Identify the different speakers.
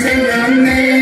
Speaker 1: sing your name.